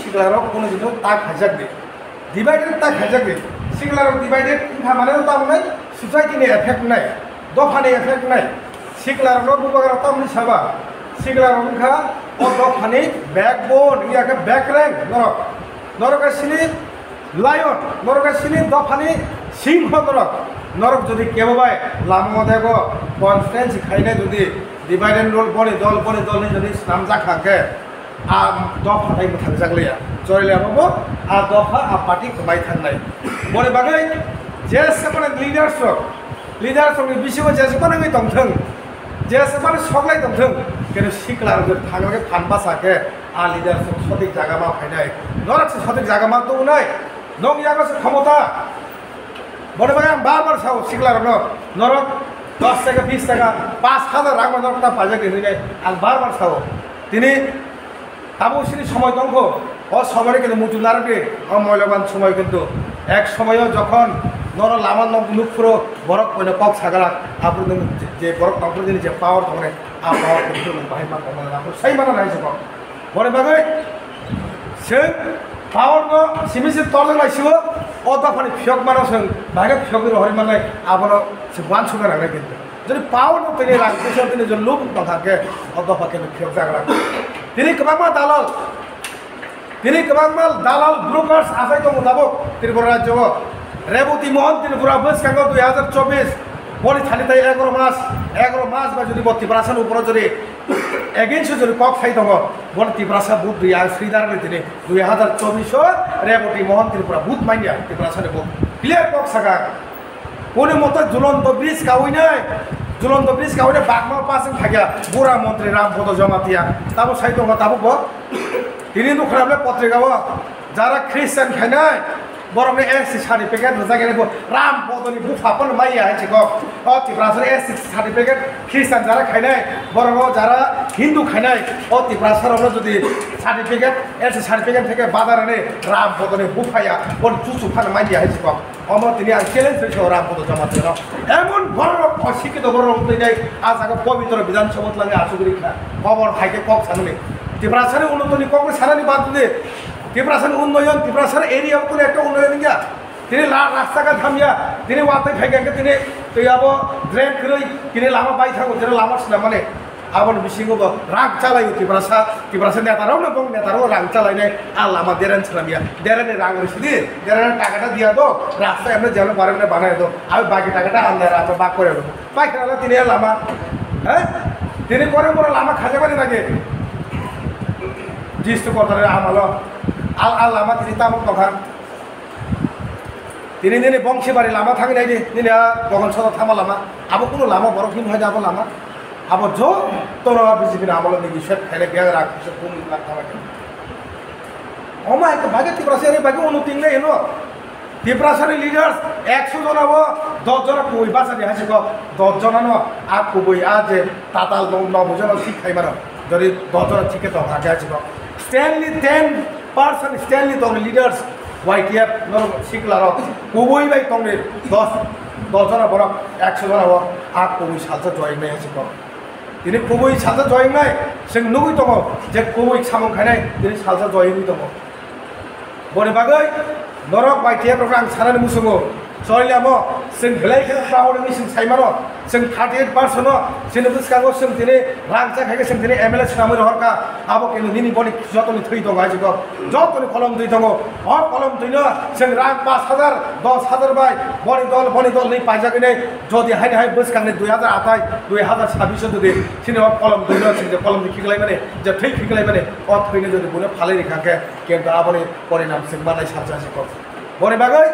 সিগলারক কোনো জিনিস তাক হাজাকবে ডিভাইডেড তাক হাজাকবে সিগলারক ডিভাইডেড ইনকা মানে তার নাই সোসাইটিনি এফেক্ট নাই, দফানি এফেক্ট নাই। সিগলারক বুবাগার তামনি সাবা। সিগলারক ইনকা ও দফানি ব্যাকবোন ইয়াকে ব্যাক র্যাঙ্ক নরক নরকাশিনী লায়ন নরকাশিনী দফানি সিংহ নরক। নরক যদি কেববাই লামা দেব কনফারেন্স খাইনে যদি ডিভাইডেড রোল বনে দল বনে দলনি যদি ಆ ದಫ ಟೈಮ್ থাকজাগಲಿয়া জয়লে বাবু ಆ দফা ಆ ಪಾರ್ಟಿ ಬಾಯ್ থাকলাই বলে বাগাই জেস মানে লিডার সব লিডার সঙ্গে বিশেষ জেস মানে আমি দমথং জেস মানে সকলাই দমথং কিন্তু শিকলার থাকলে ফানবা সাকে আর লিডার সব সঠিক জায়গা মা হয় নাই। নরাচ্ছে সঠিক জায়গা মা তো নাই। নং জায়গাছে ক্ষমতা। বলে বাগাই বারবার সাও শিকলার নরক দশ টাকা, বিশ টাকা, পাঁচ হাজার রাখবার নরকটা পাজা কিনে নেয় বারবার সাও তিনি তাপসী সময় দঙ্গ ও সময় কিন্তু মুজুনারকে অমূল্যবান সময় কিন্তু। এক সময়ও যখন নর লামান নুকুর বরফ মানে কক সাগালাক আপুর যে বরফ নকুর যিনি যে পাওয়ার তখন আ পাওয়ার ভাই মা কমালেন আপনি সেই মানা নাই সব বলে বাগে সে পাওয়ার ন সিমিসি তলে লাইছিল ও তখন ফিয়ক মানা ভাগে ফিয়কের হরি মানে আপনার সে বান সুগার রাখে কিন্তু। যদি পাওয়ার তিনি রাখতে তিনি যে লোক অত ফিয়ক তিনি কেবাংমা দালাল? তিনি কেবাংমাল দালাল ব্রোকার্স আসাইক মোতাবক? ত্রিপুরা রাজ্য রেবতী মোহন ত্রিপুরা বৈশ কাঙ্গ দুই হাজার চব্বিশ বলি থালি তাই এগারো মাস এগারো মাস বা যদি ত্রিপুরাসান উপরে যদি এগেনস্ট যদি কক খাই থাক বলি ত্রিপুরাসা বুথ দুই শ্রীদার তিনি দুই হাজার চব্বিশত রেবতী মোহন ত্রিপুরা বুথ মাইনিয়া ত্রিপুরাসানে বুথ ক্লিয়ার কক সাকা কোনো মতো জ্বলন্ত ব্রিজ কাউই নাই? ঝুলন্ত ব্রিজ কাউইনাই বাঘমা পাশে থাকিয়া বুড়া মন্ত্রী রামপদ জমাতিয়া। তাবো সাহিত্য তাবো তিনি দোকানে পত্রিকা যারা খ্রিস্টান খাইনাই বরং এসি সার্টিফিকেট জায়গায় রাম পদনি বুফাপন মাইয়া হয়েছে গো এসি সার্টিফিকেট খ্রিস্টান যারা খাইনাই বরং যারা হিন্দু খাইনাই ও ত্রিপুরাসের যদি সার্টিফিকেট এসি সার্টিফিকেট থেকে বাজার এনে রাম পদনি বুফাইয়া ওর চুচু ফান মাইয়া হয়েছে গো অমর তিনি আর চ্যালেঞ্জ হয়েছে রাম পদ জমা দিল এমন বড় অশিক্ষিত বড় তৈরি আজ আগে পবিত্র বিধানসভা লাগে আসুগুলি খবর ভাইকে কক সামনে ত্রিপুরাসারে উন্নতনি কক সারানি বাদ দিয়ে ত্রিপুরাসার উন্নয়ন, ত্রিপুরাসার এরিয়াও কোনো একটা উন্নয়ন গিয়া তিনি রাস্তাঘাট থামিয়া তিনি ওয়াতে ফাইগাকে তিনি তুই আবো ড্রেন করি তিনি লামা বাই থাকো যেন লামা ছিল মানে আবার বিশিঙ্গব রাগ চালাইও ত্রিপুরাসা ত্রিপুরাসা নেতারাও না বং, নেতারাও রাগ চালাইনে আর লামা দেরেন ছিলামিয়া দেরেনে রাগ রয়েছে দি দেরেনের টাকাটা দিয়া দো রাস্তা এমনি যেন পারে না বানাই দো। আমি বাকি টাকাটা আনলে রাস্তা বাক করে দেবো। পাইখানা তিনি লামা হ্যাঁ? তিনি করে পরে লামা খাজে পারি লাগে jistu kotare amalo al al lama tini tamuk tongkang তিনি দিনে বংশী বাড়ি লামা থাকি নাই দিনে বগন সদা থামা লামা। আবো কোনো লামা বড় কিন হয় যাব লামা। আবো জ তোর বিজেপি আমল নাকি সে ফেলে বিয়া রাখছে কোন লাখ অমা একটা বাগে ত্রিপুরাসারি বাগে উন্নতি নেই এনো ত্রিপুরাসারি লিডার্স একশো জন হব দশ জন কই বাসারি হাসি ক। দশ জন ন? আর কবই আর যে তাতাল নবজন খাই মানো যদি দশ জন ঠিকে তো হাগে হাসি ক। স্ট্যানলি টেন person Stanley Tong leaders YTF no Siklar Kubui by Tongre দশ দশজনা বড় একশো জনা বড় আর কবই সাজা জয় মেয়ে আছে কর। তিনি কবই সাজা জয় মেয়ে সে নুগুই দম যে কবই সামন খাই তিনি সাজা জয়ই দম বরে বাগৈ নরক বাইটিয়া প্রোগ্রাম সারানি মুসুগো सहिले अब जों बेलाय प्राउडनि जों साइमार' जों थार्टि एइट पार्सेन्ट जों बुजिखागौ जों दिनै रां जाखायखौ जों दिनै एम एल ए सामै हरखा आब किन्तु निनि बलि जतनि थै दङ आजिखौ जतनि कलम दै दङ अ कलम दैनो जों रां पाँच हाजार दस हाजार बाय बलि दल बलि दल नै पाइजाखै नै যদি হাই হাই বুঝখাंनो দুই হাজার আঠাই দুই হাজার ছাব্বিশ যদি সিনেমা কলম दैनो जों যে कलम खिगलाय माने जे थै खिगलाय माने अ थैनो যদি কোনো ফালাই রেখাকে কিন্তু আবার পরিণাম जों बानाय साबजा जिखौ बरे बागै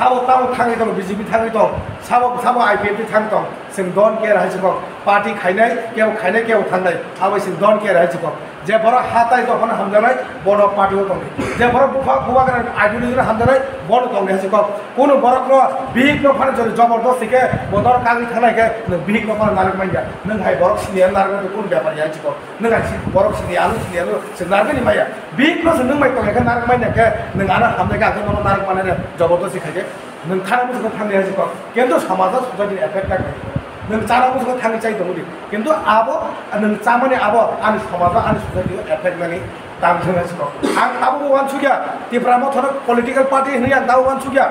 sabo tao thang itong BJP thang itong sabo sabo IPP thang itong sing don kia rahi chupok party khai nai kia wo khai nai kia wo thang nai awo sing don kia rahi chupok je bora hata itong hana hamda nai bono party wo tong je bora bufa bufa kare IPP jura hamda nai bono tong nai chupok kuno bora kro bihik no phane jori jobor dosi ke bodor kagi thang nai ke bihik no phane nalik maingya nung hai bora sini an nalik maingya kuno bia pari yai chupok nung hai bora sini anu sini anu sini nalik maingya bihik no sini nung maingya nalik maingya ke nung anak hamda ke akun nalik maingya jobor dosi khai jay নোথানা থাকি আছে কিন্তু সমাজত যদি effect থাকে নানা বছর থাকি চাই দম দি কিন্তু আব নামানে আব আন সমাজ আন সোসাইটি এফেক্ট মানে দাম থাকি আন আবু মানুষ গিয়া তিপ্রাম পলিটিক্যাল পার্টি হিনে আন দাবো মানুষ গিয়া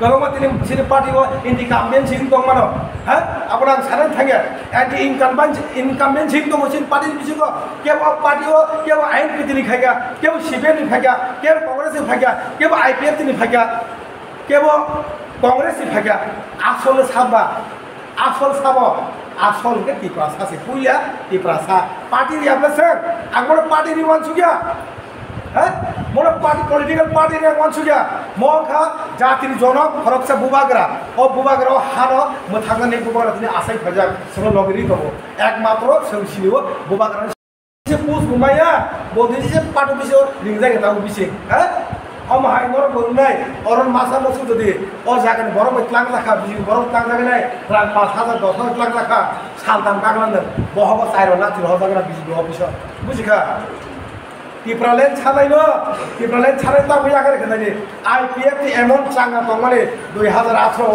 গগমা তিনি সিনে পার্টি ও ইনকামেন সিং দম মানো হ্যাঁ আপনার সাধারণ থাকে এটি ইনকামেন ইনকামেন সিং দম সিন পার্টি বিশেষ কেউ পার্টি ও কেউ আইন পি তিনি খাইগা কেউ সিপিএম তিনি খাইগা কেউ কংগ্রেস তিনি খাইগা কেউ আইপিএফ তিনি খাইগা কেউ কংগ্রেস ফাইকা আসল সাবা আসল সাব আসল কে টিপ্রা সাসে পুইয়া টিপ্রা সা পার্টি রিয়াবলে স্যার আমার পার্টি রিওয়ান সুগিয়া হ্যাঁ? মনে পার্টি পলিটিক্যাল পার্টি রে ওয়ান সুগিয়া মখা জাতির জনক ফরকসা বুবাগ্রা। ও বুবাগ্রা হানো মোথাঙ্গানি বুবাগ্রা, তিনি আসাই ফাজাক সঙ্গে লগরি দব একমাত্র সৌসিও বুবাগ্রা। সে পুস বুমাইয়া বদি যে পাটু বিছে লিংজাই গেতা বিছে হ্যাঁ? অম হাই নর বলনাই অরন মাসা মসু যদি। ও জাগানি বড় ক্লাং রাখা বিজি বড় ক্লাং জাগে নাই প্রায় পাঁচ হাজার দশ হাজার ক্লাং রাখা সালতাম কাগলান্দেন বহব চাইর না তিন হাজার বিজি বহ বিশ বুঝিখা টিপ্রালেন ছাড়াইলো টিপ্রালেন ছাড়াই তো আমি আগে রেখে থাকি আইপিএফ এমন চাঙ্গা তো মানে দুই হাজার আঠারো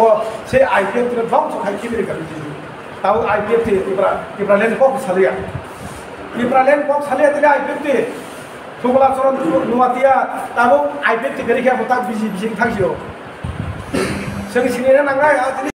সে আইপিএফ ধ্বংস খাই কি রেখে তাও আইপিএফ টিপ্রা টিপ্রালেন কক সালিয়া টিপ্রালেন কক সালিয়া দিলে আইপিএফ সুগলাচরণ নুয়াতিয়া তাবো আইপিএল টিকেটে খেয়া হতাক বিজি বিজি থাকছিও সঙ্গে সিনিয়ার নাঙ্গায়